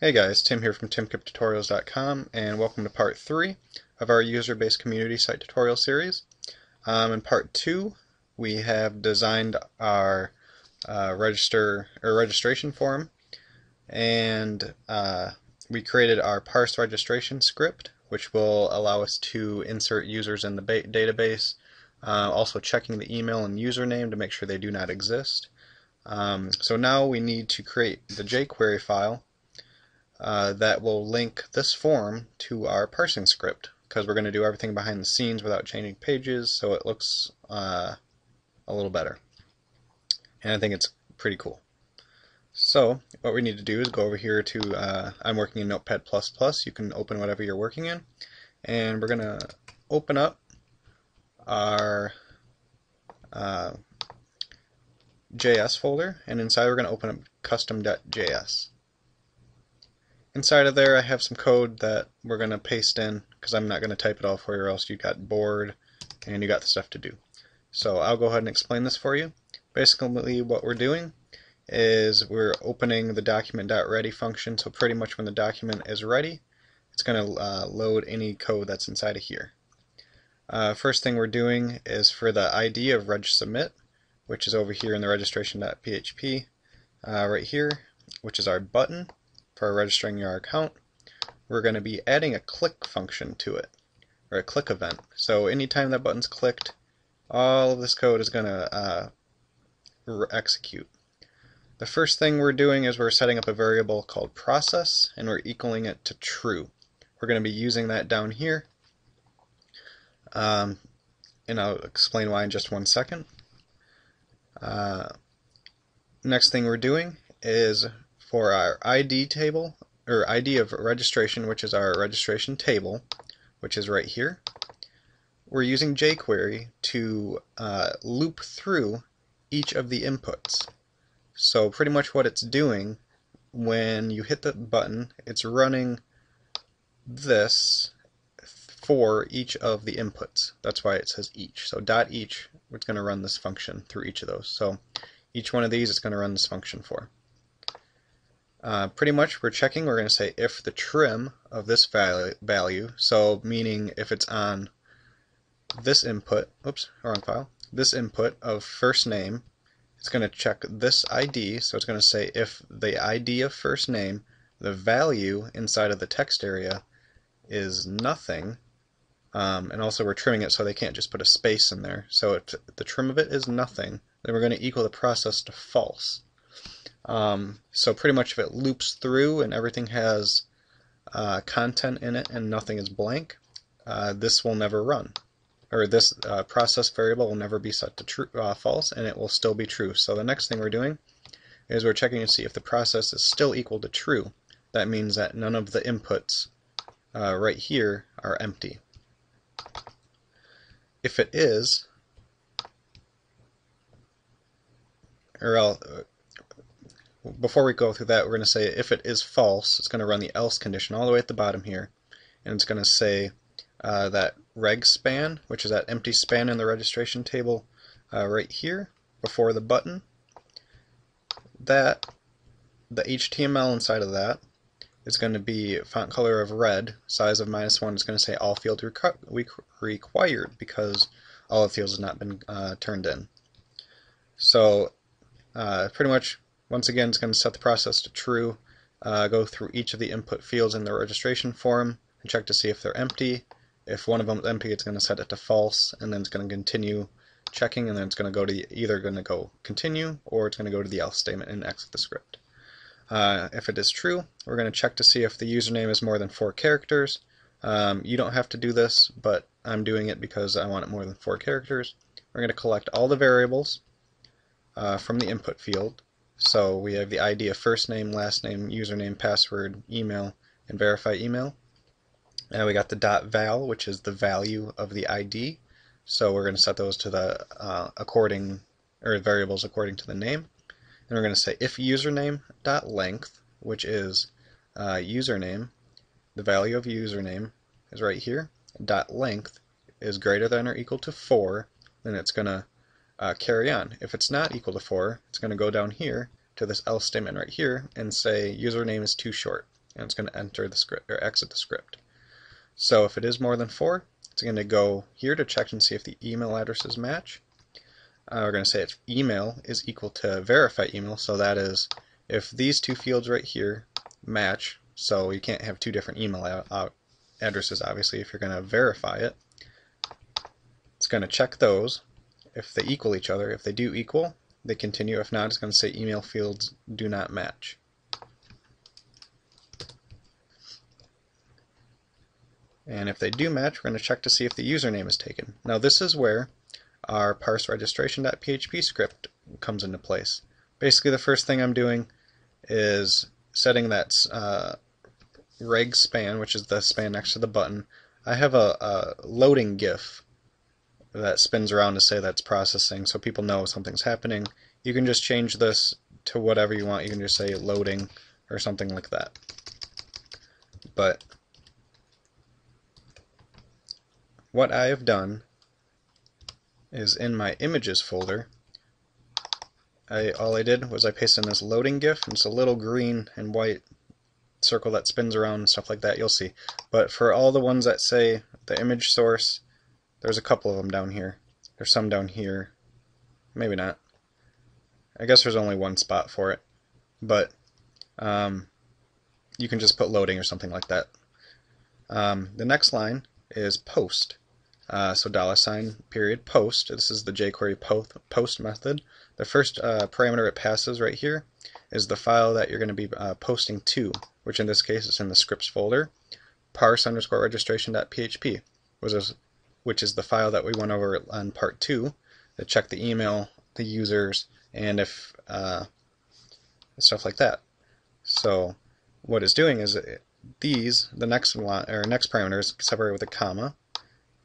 Hey guys, Tim here from timkipptutorials.com and welcome to part 3 of our user-based community site tutorial series. Um, in part 2 we have designed our uh, register or registration form and uh, we created our parse registration script which will allow us to insert users in the database uh, also checking the email and username to make sure they do not exist. Um, so now we need to create the jQuery file uh, that will link this form to our parsing script because we're going to do everything behind the scenes without changing pages so it looks uh, a little better. And I think it's pretty cool. So what we need to do is go over here to, uh, I'm working in Notepad++, you can open whatever you're working in, and we're going to open up our uh, JS folder, and inside we're going to open up custom.js. Inside of there I have some code that we're going to paste in, because I'm not going to type it all for you or else you got bored and you got stuff to do. So I'll go ahead and explain this for you. Basically what we're doing is we're opening the document.ready function, so pretty much when the document is ready, it's going to uh, load any code that's inside of here. Uh, first thing we're doing is for the ID of reg submit, which is over here in the registration.php, uh, right here, which is our button for registering your account. We're going to be adding a click function to it, or a click event. So anytime that button's clicked, all of this code is going to uh, execute. The first thing we're doing is we're setting up a variable called process, and we're equaling it to true. We're going to be using that down here um, and I'll explain why in just one second. Uh, next thing we're doing is for our ID table, or ID of registration, which is our registration table, which is right here, we're using jQuery to uh, loop through each of the inputs. So pretty much what it's doing when you hit the button, it's running this for each of the inputs. That's why it says each. So dot each, it's going to run this function through each of those. So each one of these it's going to run this function for. Uh, pretty much we're checking, we're going to say if the trim of this value, value, so meaning if it's on this input, oops, wrong file, this input of first name, it's going to check this ID, so it's going to say if the ID of first name, the value inside of the text area is nothing, um, and also we're trimming it so they can't just put a space in there. So if the trim of it is nothing, then we're going to equal the process to false. Um, so pretty much if it loops through and everything has uh, content in it and nothing is blank, uh, this will never run. Or this uh, process variable will never be set to true, uh, false and it will still be true. So the next thing we're doing is we're checking to see if the process is still equal to true. That means that none of the inputs uh, right here are empty. If it is, or uh, before we go through that, we're going to say if it is false, it's going to run the else condition all the way at the bottom here, and it's going to say uh, that reg span, which is that empty span in the registration table uh, right here before the button, that the HTML inside of that is going to be font color of red, size of minus 1 is going to say all fields required because all the fields have not been uh, turned in. So uh, pretty much, once again, it's going to set the process to true, uh, go through each of the input fields in the registration form, and check to see if they're empty. If one of them is empty, it's going to set it to false, and then it's going to continue checking, and then it's going to go to either going to go continue, or it's going to go to the else statement and exit the script. Uh, if it is true, we're going to check to see if the username is more than four characters. Um, you don't have to do this, but I'm doing it because I want it more than four characters. We're going to collect all the variables uh, from the input field. So we have the ID of first name, last name, username, password, email, and verify email. And we got the dot val, which is the value of the ID. So we're going to set those to the uh, according or variables according to the name. And we're going to say if username dot length, which is uh, username, the value of username is right here. Dot length is greater than or equal to four, then it's going to uh, carry on. If it's not equal to four, it's going to go down here to this else statement right here and say username is too short, and it's going to enter the script or exit the script. So if it is more than four, it's going to go here to check and see if the email addresses match. Uh, we're going to say if email is equal to verify email, so that is if these two fields right here match, so you can't have two different email addresses obviously if you're going to verify it. It's going to check those if they equal each other. If they do equal, they continue. If not, it's going to say email fields do not match. And if they do match, we're going to check to see if the username is taken. Now this is where our parse registration.php script comes into place. Basically the first thing I'm doing is setting that uh, reg span, which is the span next to the button. I have a, a loading GIF that spins around to say that's processing so people know something's happening. You can just change this to whatever you want. You can just say loading or something like that. But what I have done is in my images folder I all I did was I pasted in this loading GIF and it's a little green and white circle that spins around and stuff like that you'll see but for all the ones that say the image source there's a couple of them down here. There's some down here. Maybe not. I guess there's only one spot for it. But um, you can just put loading or something like that. Um, the next line is post. Uh, so dollar sign period post. This is the jQuery post, post method. The first uh, parameter it passes right here is the file that you're going to be uh, posting to, which in this case is in the scripts folder. Parse underscore registration.php was a which is the file that we went over on part two to check the email, the users, and if uh, stuff like that. So what it's doing is it, these, the next line, or next parameters, separated with a comma,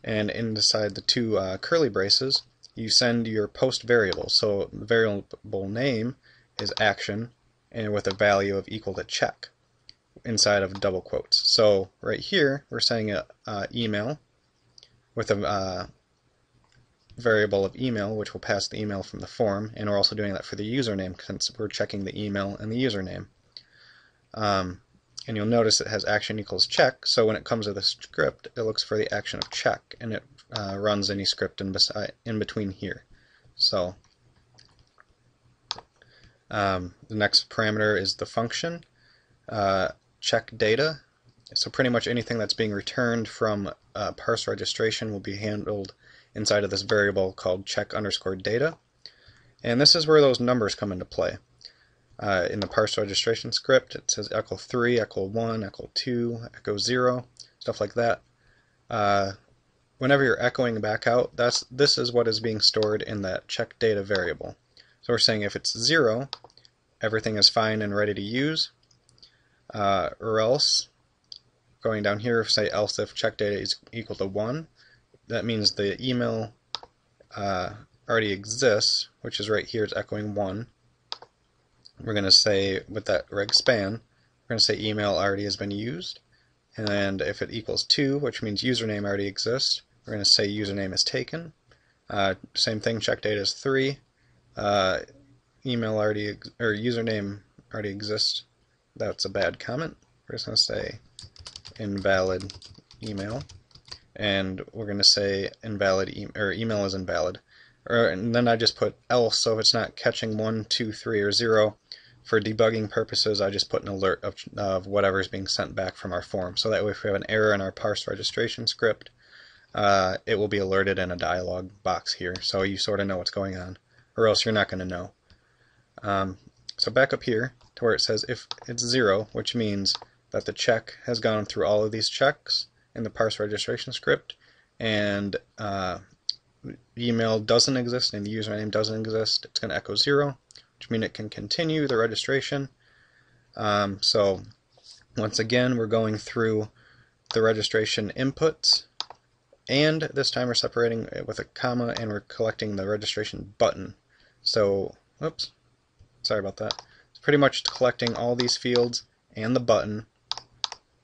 and inside the two uh, curly braces, you send your post variable. So the variable name is action, and with a value of equal to check inside of double quotes. So right here, we're saying a uh, email with a uh, variable of email, which will pass the email from the form, and we're also doing that for the username since we're checking the email and the username. Um, and you'll notice it has action equals check, so when it comes to the script, it looks for the action of check, and it uh, runs any script in, in between here. So um, the next parameter is the function. Uh, check data so pretty much anything that's being returned from uh, parse registration will be handled inside of this variable called check underscore data. And this is where those numbers come into play. Uh, in the parse registration script, it says echo 3, echo 1, echo 2, echo 0, stuff like that. Uh, whenever you're echoing back out, that's this is what is being stored in that check data variable. So we're saying if it's 0, everything is fine and ready to use, uh, or else going down here, say else if check data is equal to 1, that means the email uh, already exists, which is right here, it's echoing 1. We're going to say, with that reg span, we're going to say email already has been used. And if it equals 2, which means username already exists, we're going to say username is taken. Uh, same thing, check data is 3. Uh, email already, or username already exists. That's a bad comment. We're just going to say invalid email. And we're going to say invalid e or email is invalid. Or, and then I just put else so if it's not catching 1, 2, 3 or 0 for debugging purposes I just put an alert of, of whatever is being sent back from our form. So that way if we have an error in our parse registration script uh, it will be alerted in a dialog box here. So you sort of know what's going on or else you're not going to know. Um, so back up here to where it says if it's 0 which means that the check has gone through all of these checks in the parse registration script and uh, email doesn't exist and the username doesn't exist, it's going to echo zero, which means it can continue the registration. Um, so once again, we're going through the registration inputs, and this time we're separating it with a comma and we're collecting the registration button. So, oops, sorry about that. It's pretty much collecting all these fields and the button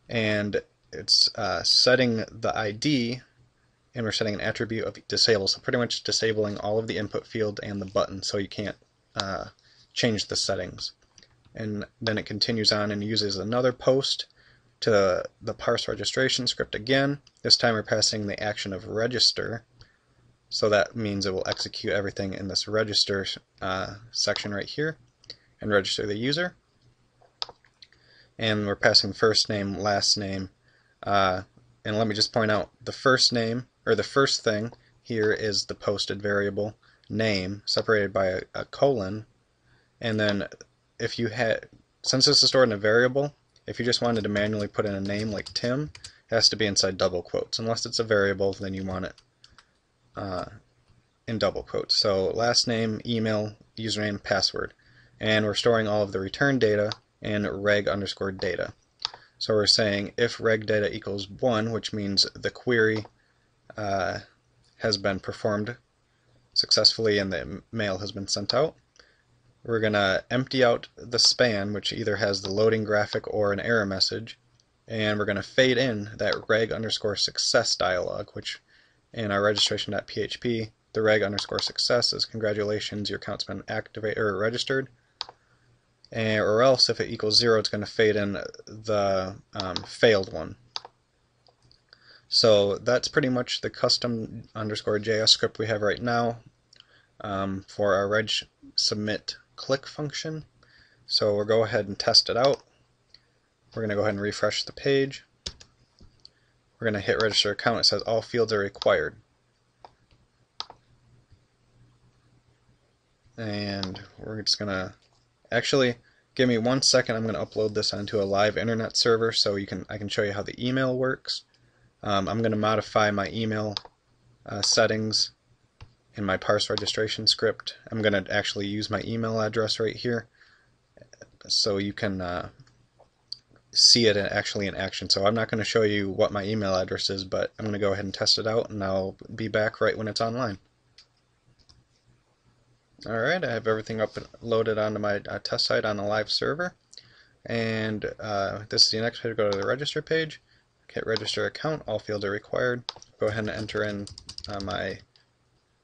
and it's uh, setting the ID and we're setting an attribute of disable so pretty much disabling all of the input field and the button so you can't uh, change the settings and then it continues on and uses another post to the parse registration script again. This time we're passing the action of register. So that means it will execute everything in this register uh, section right here and register the user. And we're passing first name, last name. Uh, and let me just point out the first name, or the first thing here is the posted variable name separated by a, a colon. And then if you had, since this is stored in a variable, if you just wanted to manually put in a name like Tim, it has to be inside double quotes. Unless it's a variable, then you want it uh, in double quotes. So last name, email, username, password. And we're storing all of the return data in reg underscore data. So we're saying if reg data equals 1, which means the query uh, has been performed successfully and the mail has been sent out, we're going to empty out the span, which either has the loading graphic or an error message, and we're going to fade in that reg underscore success dialog, which in our registration.php, the reg underscore success is congratulations, your account's been activated or registered. And, or else, if it equals zero, it's going to fade in the um, failed one. So that's pretty much the custom underscore JS script we have right now um, for our reg submit click function. So we'll go ahead and test it out. We're going to go ahead and refresh the page. We're going to hit register account. It says all fields are required. And we're just going to actually give me one second. I'm going to upload this onto a live internet server so you can I can show you how the email works. Um, I'm going to modify my email uh, settings in my parse registration script. I'm going to actually use my email address right here so you can uh, see it actually in action. So I'm not going to show you what my email address is, but I'm going to go ahead and test it out and I'll be back right when it's online. Alright, I have everything uploaded onto my uh, test site on the live server. And uh, this is the next page. To go to the register page, hit register account, all fields are required. Go ahead and enter in uh, my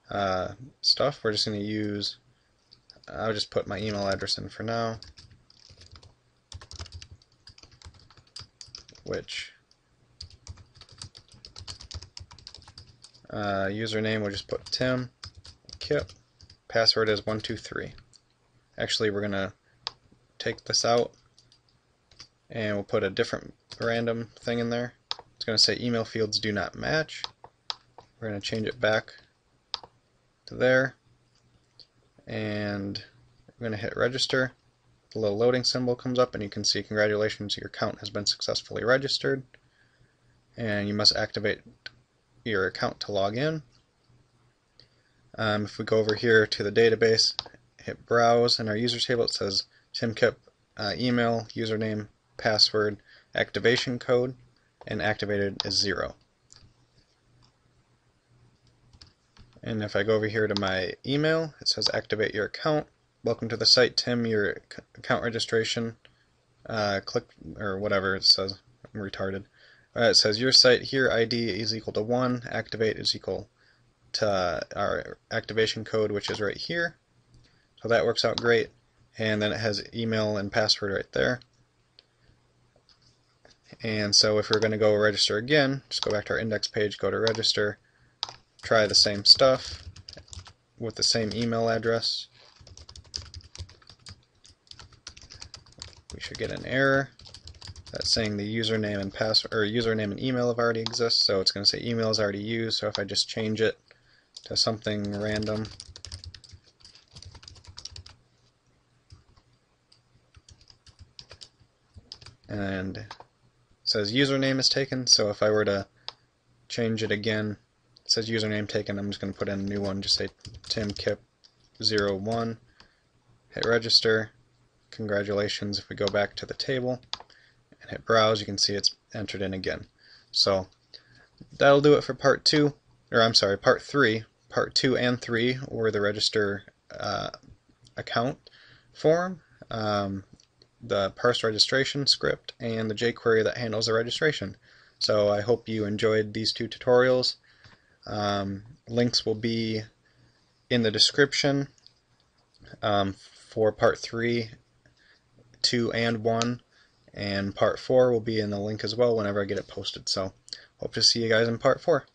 uh, stuff. We're just going to use, I'll just put my email address in for now, which uh, username we'll just put Tim, Kip, password is 123. Actually, we're going to take this out and we'll put a different random thing in there. It's going to say email fields do not match. We're going to change it back to there and I'm going to hit register. The little loading symbol comes up and you can see congratulations your account has been successfully registered and you must activate your account to log in. Um, if we go over here to the database, hit browse in our users table it says TimKip uh, email, username, password, activation code, and activated is zero. And if I go over here to my email, it says activate your account. Welcome to the site, Tim. Your account registration. Uh, click or whatever it says. I'm retarded. Uh, it says your site here ID is equal to one. Activate is equal to our activation code, which is right here. So that works out great. And then it has email and password right there. And so if we're going to go register again, just go back to our index page, go to register, try the same stuff with the same email address. We should get an error that's saying the username and password or username and email have already exist, so it's going to say email is already used. So if I just change it to something random, and it says username is taken. So if I were to change it again it says username taken. I'm just going to put in a new one. Just say timkip01. Hit register. Congratulations. If we go back to the table and hit browse, you can see it's entered in again. So that'll do it for part two. Or I'm sorry, part three. Part two and three were the register uh, account form. Um, the parse registration script and the jQuery that handles the registration. So I hope you enjoyed these two tutorials. Um, links will be in the description um, for part 3, 2, and 1. And part 4 will be in the link as well whenever I get it posted. So hope to see you guys in part 4.